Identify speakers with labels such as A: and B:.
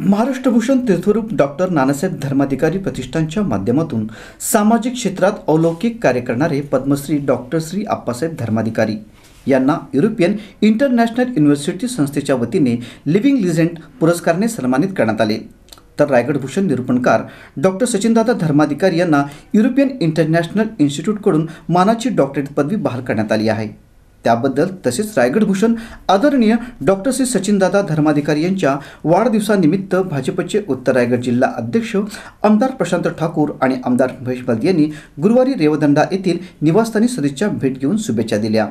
A: महाराष्ट्रभूषण तीर्थरूप डॉक्टर नानासाहेब धर्माधिकारी प्रतिष्ठानच्या माध्यमातून सामाजिक क्षेत्रात अलौकिक कार्य करणारे पद्मश्री डॉक्टर श्री आप्पासाहेब धर्माधिकारी यांना युरोपियन इंटरनॅशनल युनिव्हर्सिटी संस्थेच्या वतीने लिव्हिंग लिझेंड पुरस्काराने सन्मानित करण्यात आले. तर रायगडभूषण निरूपणकार डॉक्टर सचिनदादा धर्माधिकारी यांना युरोपियन इंटरनॅशनल इन्स्टिट्यूटकडून मानाची डॉक्टरेट पदवी बहाल करण्यात आली आहे. त्याबद्दल तसेच रायगडभूषण आदरणीय डॉक्टर श्री सचिनदादा धर्माधिकारी यांच्या वाढदिवसानिमित्त भाजपचे उत्तर रायगड जिल्हा अध्यक्ष आमदार प्रशांत ठाकूर आणि आमदार महेश बलदी यांनी गुरुवारी रेवदंडा येथील निवासस्थानी सदिच्छा भेट घेऊन शुभेच्छा दिल्या.